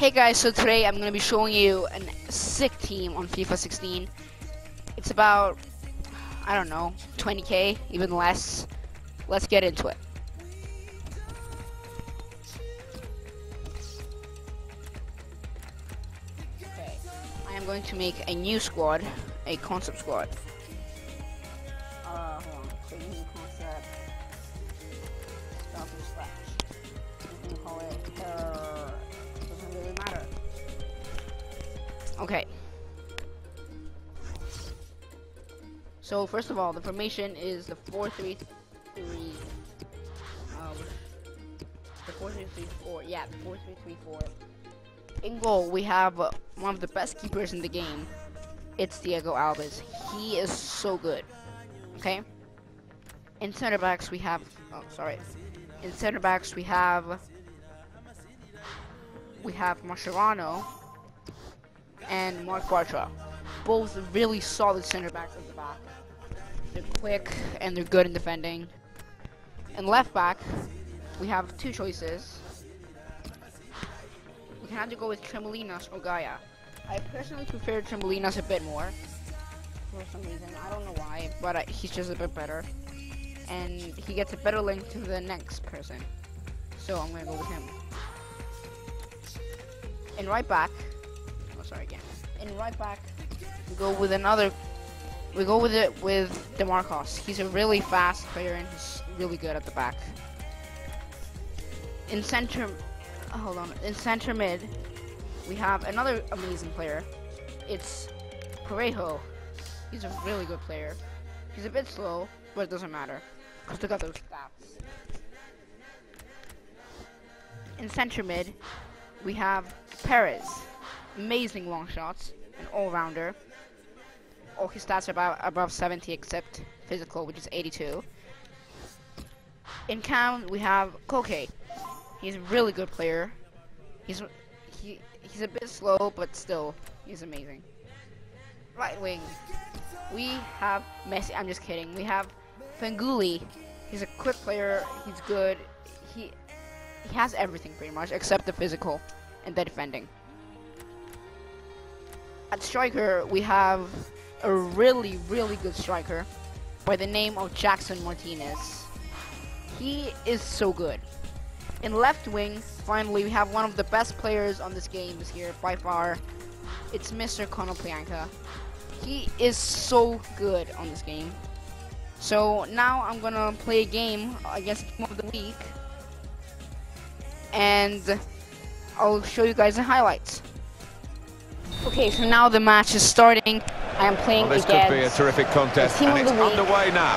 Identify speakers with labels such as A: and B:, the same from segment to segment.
A: Hey guys, so today I'm going to be showing you a sick team on FIFA 16. It's about, I don't know, 20k, even less. Let's get into it. Okay, I am going to make a new squad, a concept squad. Uh, hold on. So. You can call it, uh, really matter. Okay. So first of all, the formation is the four three three. Um, the four three three four. Yeah, the four three three four. In goal, we have uh, one of the best keepers in the game. It's Diego Alves. He is so good. Okay. In center backs, we have. Oh, sorry. In center backs, we have. We have Mascherano and Marc Bartra. Both really solid center backs at the back. They're quick and they're good in defending. And left back, we have two choices. We can either go with Trémoulinas or Gayà. I personally prefer Trémoulinas a bit more. For some reason. I don't know why, but he's just a bit better. And he gets a better link to the next person. So I'm gonna go with him. And right back, oh sorry again. In right back, we go with another. We go with it with De Marcos. He's a really fast player and he's really good at the back. In center, oh, hold on. In center mid, we have another amazing player. It's Parejo. He's a really good player. He's a bit slow, but it doesn't matter because look at those stats. In center mid, we have Perez. Amazing long shots, an all-rounder. All his stats are about above 70 except physical, which is 82. In cam, we have Koke. He's a really good player. He's he he's a bit slow, but still, he's amazing. Right wing, we have Messi. I'm just kidding. We have Feghouli. He's a quick player. He's good. He he has everything pretty much except the physical and the defending. At striker, we have a really, really good striker by the name of Jackson Martinez. He is so good. In left wing, finally, we have one of the best players on this game this year by far. It's Mr. Konoplyanka. He is so good on this game. So now I'm gonna play a game against Team of the Week. And I'll show you guys the highlights. Okay, so now the match is starting. I am playing
B: Well, this
A: against
B: could be a terrific contest,
A: team
B: and it's underway now.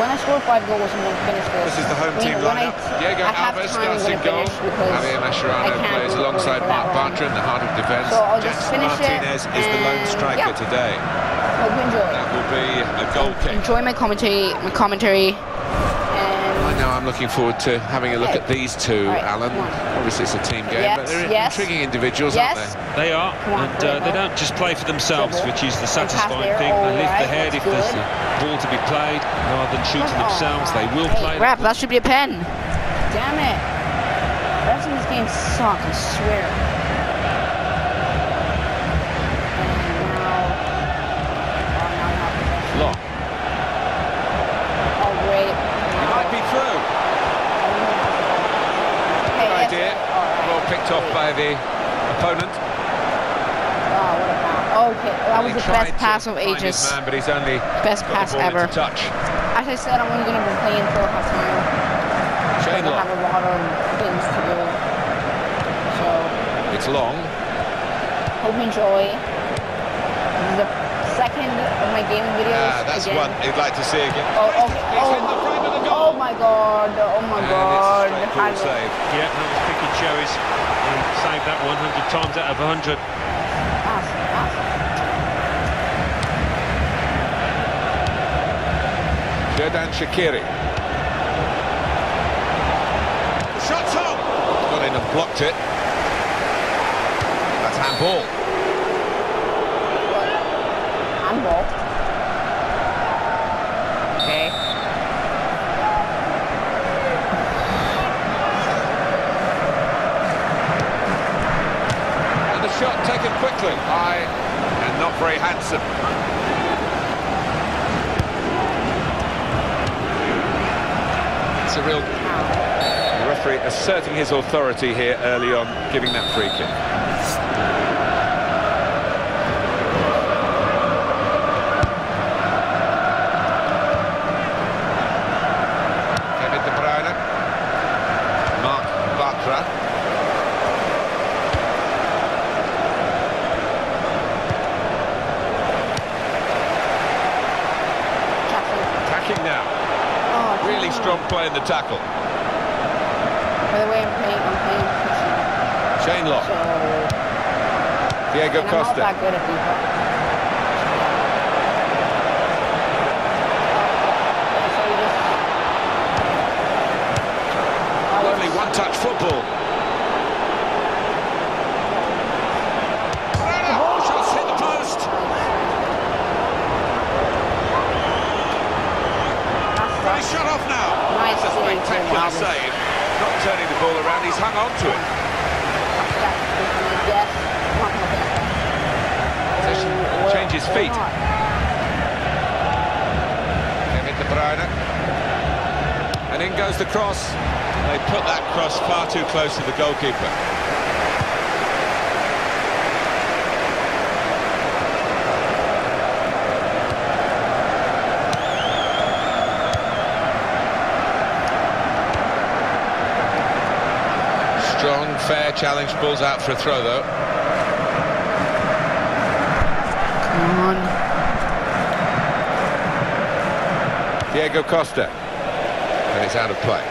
A: When I score five goals, I'm going to finish this.
B: This is the home
A: I mean,
B: team
A: I-
B: lineup. Diego Alves starts in goal. Javier Mascherano plays alongside
A: Marc.
B: Bartra in the heart of defence.
A: So I'll just
B: Jackson
A: finish it,
B: Martinez is the lone striker
A: yeah.
B: today.
A: Hope you enjoy.
B: That will be a goal kick.
A: Enjoy my commentary, my commentary, and
B: know I'm looking forward to having a look
A: Okay.
B: at these two,
A: All right,
B: Alan. Obviously, it's a team game,
A: Yes,
B: but they're
A: yes.
B: intriguing individuals,
A: yes,
B: aren't they?
C: They are,
A: on,
C: and uh, they don't just play for themselves,
A: Dribble.
C: which is the satisfying thing. They lift the
A: alright,
C: head if
A: that's
C: there's
A: good.
C: a ball to be played, rather than shooting
A: Oh,
C: themselves. They will
A: hey,
C: play.
A: Ref, that should be a pen. Damn it. Refs in this game suck, I swear. Okay, that was the best pass of ages.
B: Man, but he's only
A: Best pass ever.
B: into touch.
A: As I said, I'm only going to be playing for till halftime.
B: Shane
A: I have a lot of things to do. So,
B: It's long.
A: hope you enjoy. This is the second of my gaming videos.
B: Ah, that's
A: again.
B: one he'd like to see again.
A: Oh, okay.
B: It's in the
A: Oh,
B: of the
A: oh my god. Oh my
B: and
A: god.
B: it's a
A: How
B: save.
C: Yeah, that was picking cherries. He saved that 100 times out of 100.
B: Xherdan Shaqiri. The shot's on. Got in and blocked it. That's handball.
A: Handball. Okay.
B: shot taken quickly. High and not very handsome. A real... The referee asserting his authority here early on, giving that free kick. Kevin De Bruyne. Marc Bartra.
A: Jackson.
B: Attacking now.
A: Oh,
B: Really
A: Jackson.
B: strong play in the tackle.
A: By the way, I'm playing, I'm.
B: Chain lock.
A: So,
B: Diego
A: and I'm not
B: Costa.
A: that good at FIFA. So you just- I was-
B: Only one-touch football. Oh, shots hit the post.
A: That's
B: But he's shut off now.
A: Nice
B: That's a
A: save,
B: spectacular
A: Tim
B: save. Not turning the ball around, he's hung on to it.
A: Yes, not my best.
B: Possession
A: Or-
B: changes
A: or
B: feet.
A: not.
B: Kevin De Bruyne. And in goes the cross. They put that cross far too close to the goalkeeper. Challenge, balls out for a throw though.
A: Come on.
B: Diego Costa. And it's out of play.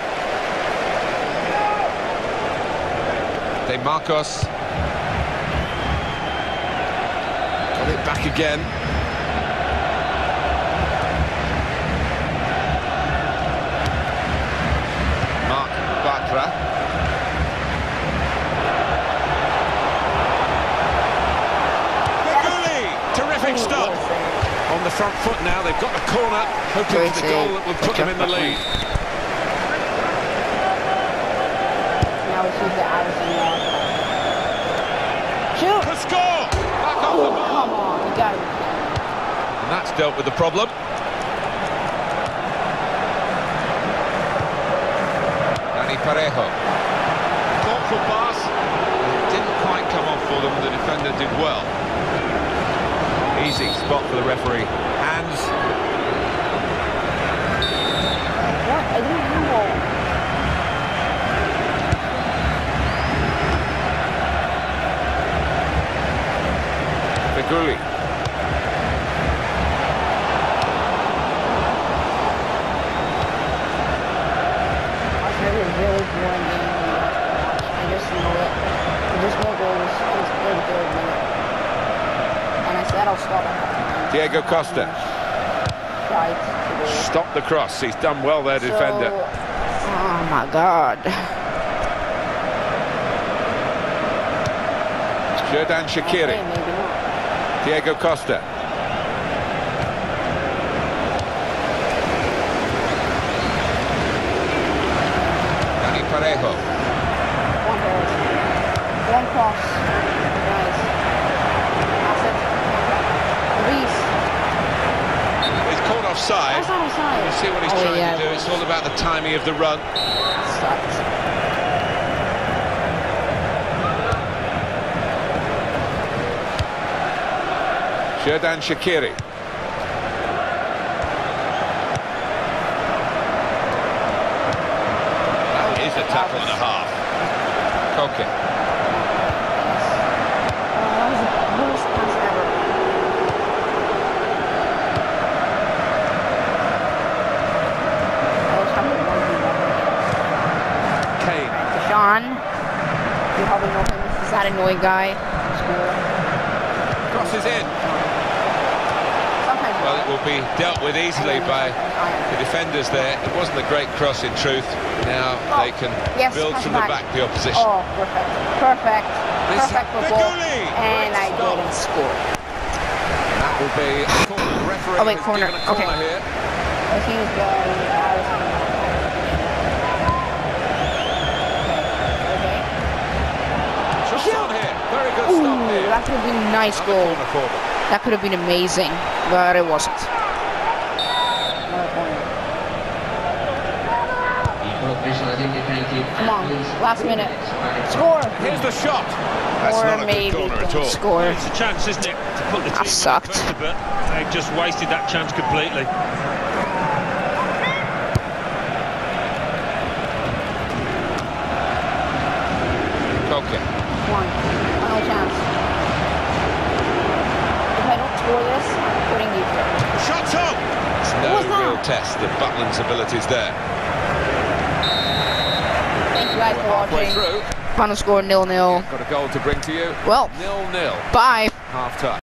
B: De Marcos. Got it back again. Hoping for the goal that will put them in the lead.
A: Now we see the Addison now. Shoot!
B: The score! Back off the ball.
A: come on, you got it.
B: And that's dealt with the problem. Dani Parejo. Thoughtful pass. It didn't quite come off for them. The defender did well. Easy spot for the referee. Hands.
A: What? I didn't know.
B: Feghouli.
A: I've never really boring game to watch. I just know it. There's no goals. It's third, third minute. And I said I'll stop at halftime.
B: Diego Costa.
A: Right.
B: Stop the cross. He's done well there,
A: So-
B: defender.
A: oh my god.
B: Xherdan Shaqiri.
A: Okay.
B: Diego Costa. Dani Parejo.
A: One cross. Nice. That's it. Reese.
B: He's caught offside.
A: That's not offside.
B: You see what he's
A: oh,
B: trying
A: yeah,
B: to do. It's all about the timing of the run.
A: Sucked.
B: Xherdan Shaqiri. That is a tackle and a half. Koke.
A: Oh, that was the worst pass ever. I was having one v one.
B: Kane.
A: Deshaun. You probably know him. He's that annoying guy.
B: Crosses in.
A: Sometimes.
B: Well, it will be dealt with easily by the defenders there. It wasn't a great cross in truth. Now
A: Oh,
B: they can
A: yes,
B: build
A: pass
B: from the
A: back.
B: back the opposition.
A: Oh, perfect. Perfect.
B: This-
A: Perfect football.
B: Feghouli!
A: And I didn't score.
B: That will be a corner. Referee
A: Oh, wait, corner.
B: a corner
A: Okay.
B: here.
A: I that could have been a nice goal.
B: corner for them.
A: That could have been amazing, but it wasn't. Come on, last minute. Score!
B: Here's the shot. That's
A: or
B: not a
A: maybe
B: good corner at all.
A: score.
C: It's a chance, isn't it, to put the
A: That
C: team
A: sucked.
C: but they've just wasted that chance completely.
B: Okay.
A: Come on, final chance. If I don't score this, I'm putting you through.
B: Shots on. It's no
A: was that?
B: real test of Butland's abilities there.
A: Thank you guys for
B: Halfway
A: watching.
B: through.
A: Final score nil nil.
B: Got a goal to bring to you.
A: Well,
B: Nil nil.
A: bye.
B: Half time.